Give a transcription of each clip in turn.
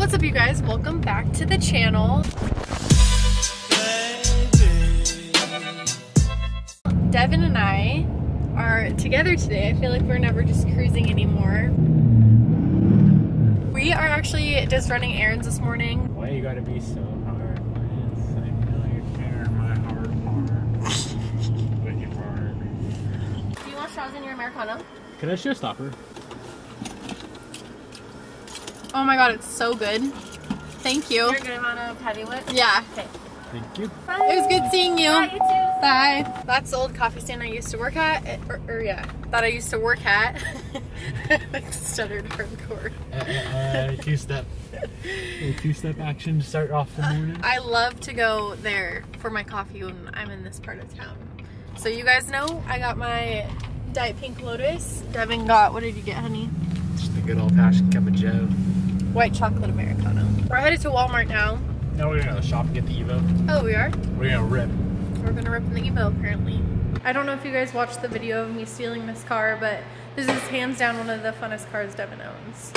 What's up you guys? Welcome back to the channel. Devin and I are together today. I feel like we're never just cruising anymore. We are actually just running errands this morning. Why you gotta be so hard, Lance? I know you're tearing my heart apart. but you you want straws in your Americano? Can I show stopper? Oh my god, it's so good. Thank you. You're good amount of heavy whip. Yeah. Okay. Thank you. Bye. It was good seeing you. Bye, you too. Bye. That's the old coffee stand I used to work at, or, or yeah, that I used to work at. I stuttered hardcore. Uh, uh, two step. two step action to start off the morning. I love to go there for my coffee when I'm in this part of town. So you guys know I got my Diet Pink Lotus. Devin got, what did you get, honey? Just a good old fashioned cup of joe. White chocolate Americano. We're headed to Walmart now. Now we're gonna shop and get the Evo. Oh, we are? We're gonna rip. We're gonna rip in the Evo apparently. I don't know if you guys watched the video of me stealing this car, but this is hands down one of the funnest cars Devin owns.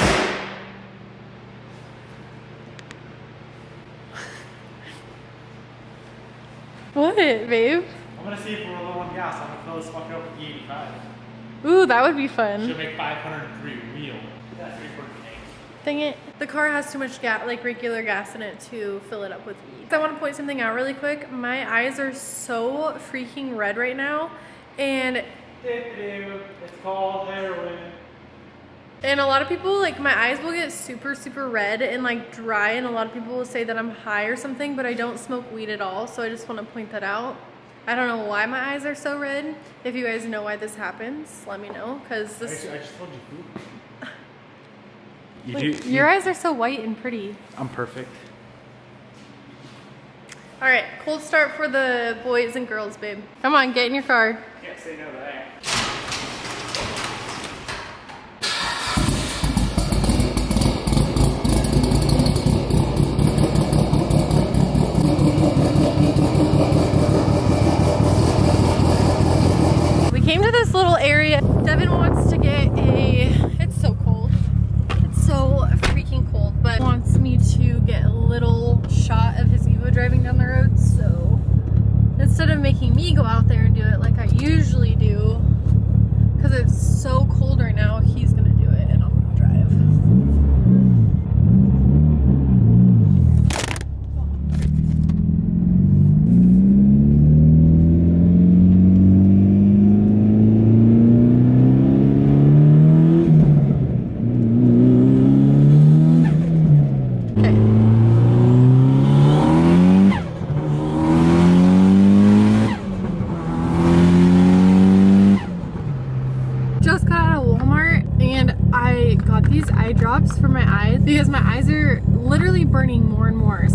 what, babe? I'm gonna see if we're low on gas. I'm gonna fill this fucker up with the 85. Ooh, that would be fun. Should make 503 real. That's three quarter tank. Dang it. The car has too much gas, like regular gas in it to fill it up with weed. I want to point something out really quick. My eyes are so freaking red right now. And It's called heroin. and a lot of people like my eyes will get super super red and like dry and a lot of people will say that I'm high or something, but I don't smoke weed at all, so I just want to point that out. I don't know why my eyes are so red. If you guys know why this happens, let me know I this just, I just told you food. You like, your eyes are so white and pretty. I'm perfect. All right, cold start for the boys and girls, babe. Come on, get in your car. Can't say no to that.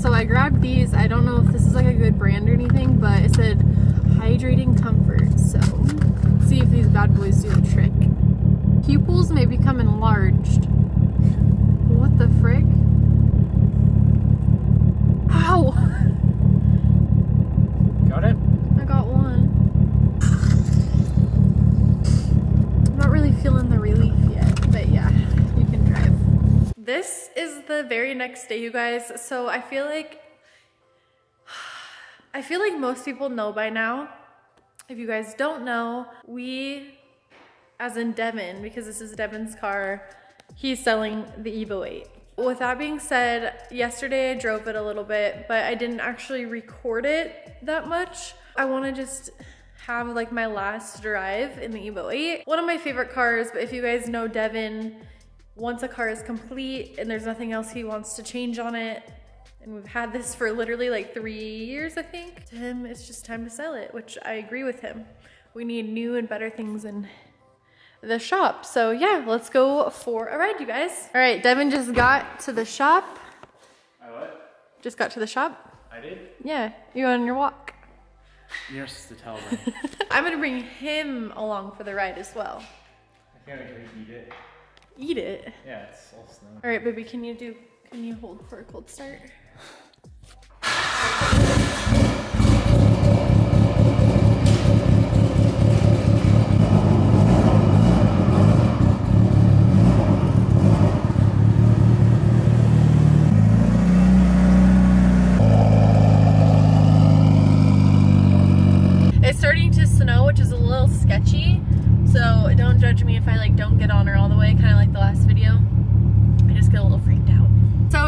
So I grabbed these. I don't know if this is like a good brand or anything, but it said hydrating comfort. So let's see if these bad boys do the trick. Pupils may become enlarged. What the frick? Ow! Got it? I got one. I'm not really feeling the relief yet, but yeah, you can drive. This is the very next day, you guys. So I feel like, I feel like most people know by now. If you guys don't know, we, as in Devin, because this is Devin's car, he's selling the Evo 8. With that being said, yesterday I drove it a little bit, but I didn't actually record it that much. I want to just have like my last drive in the Evo 8. One of my favorite cars, but if you guys know Devin, once a car is complete and there's nothing else he wants to change on it, and we've had this for literally like three years, I think, to him, it's just time to sell it, which I agree with him. We need new and better things in the shop. So yeah, let's go for a ride, you guys. All right, Devin just got to the shop. I what? Just got to the shop. I did? Yeah, you on your walk. You're supposed to tell them. I'm gonna bring him along for the ride as well. I can't wait to eat it. Eat it. Yeah, it's all snow. All right, baby, can you do, can you hold for a cold start?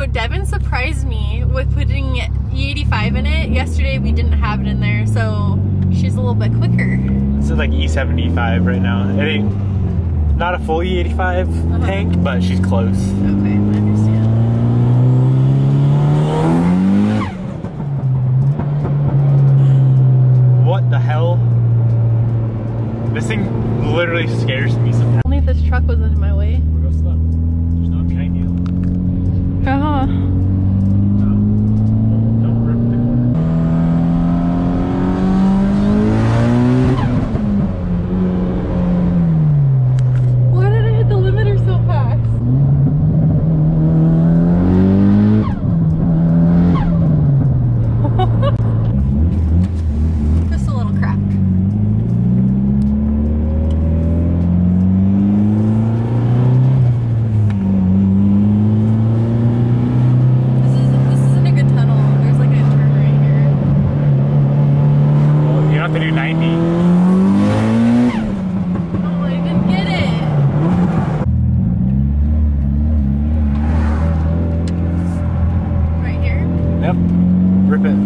Devin surprised me with putting E85 in it. Yesterday we didn't have it in there, so she's a little bit quicker. This is like E75 right now. It ain't not a full E85 Uh-huh. tank, but she's close. Okay, I understand. What the hell? This thing literally scares me sometimes. Only if this truck was in my way. Go slow. There's no one behind you. Uh-huh. No. Don't rip the corner. Why did I hit the limiter so fast? Just a little crack. This is this isn't a good tunnel. There's like a turn right here. Well, you have to do 90. Oh, I didn't get it. Right here. Yep. Rip it.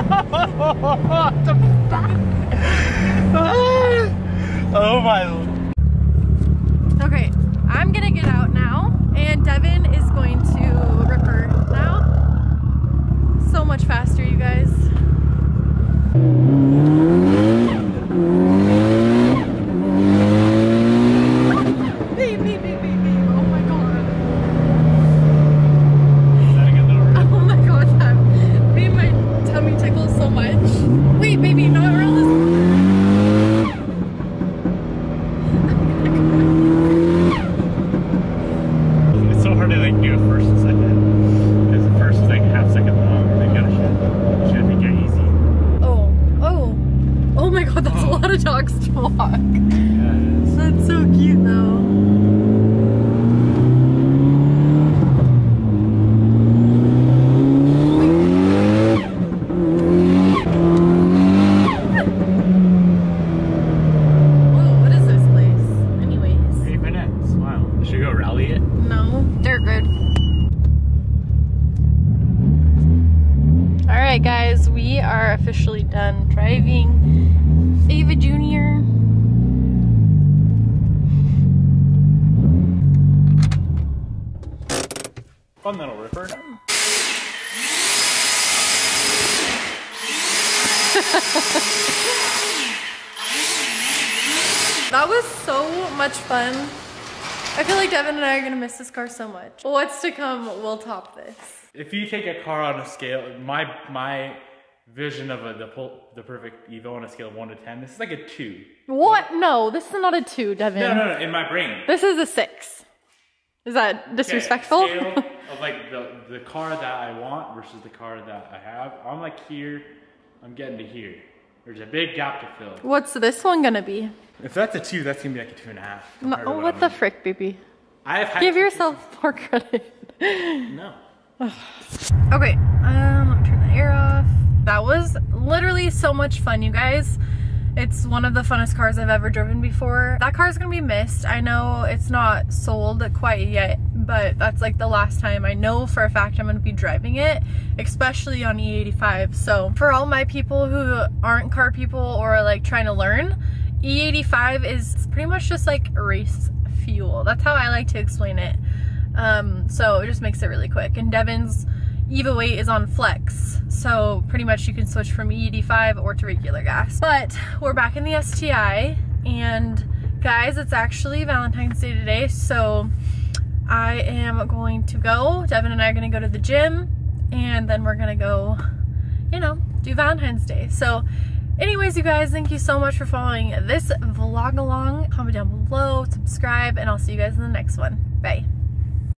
what the fuck? oh my. Okay, I'm gonna get out now, and Devin is going to rip her now. So much faster, you guys. Beep, beep, beep, beep, beep. Oh my god. Is that a good little rip? Oh my god, that made my tummy tickle so much. Wait, baby, not around this It's so hard to like do a first and second. Because the first is like half second long, and then you gotta should, should make it easy. Oh, oh. Oh my god, that's a lot of dogs to walk. Yeah, it is. That's so cute though. Whoa, what is this place? Anyways. Eight minutes. Wow. Should we go rally it? No, dirt road. All right, guys, we are officially done driving Ava Junior. Fun little ripper. That was so much fun. I feel like Devin and I are gonna miss this car so much. What's to come will top this. If you take a car on a scale, my my vision of a, the the perfect Evo on a scale of one to ten, this is like a two. What? No, this is not a two, Devin. No, no, no. In my brain. This is a six. Is that Okay, disrespectful? Scale of like the the car that I want versus the car that I have. I'm like here. I'm getting to here. There's a big gap to fill. What's this one gonna be? If that's a two, that's gonna be like a two and a half. No, compared to what I'm- the frick, baby? I have Give yourself more credit. No. Okay, um, turn the air off. That was literally so much fun, you guys. It's one of the funnest cars I've ever driven before. That car is gonna be missed. I know it's not sold quite yet, but that's like the last time I know for a fact I'm gonna be driving it, especially on E85. So for all my people who aren't car people or like trying to learn, E85 is pretty much just like race fuel. That's how I like to explain it. Um, so it just makes it really quick. And Devin's Evo 8 is on flex. So pretty much you can switch from E85 or to regular gas. But we're back in the STI and guys, it's actually Valentine's Day today. So I am going to go. Devin and I are going to go to the gym and then we're going to go, you know, do Valentine's Day. So anyways, you guys, thank you so much for following this vlog along. Comment down below, subscribe, and I'll see you guys in the next one. Bye.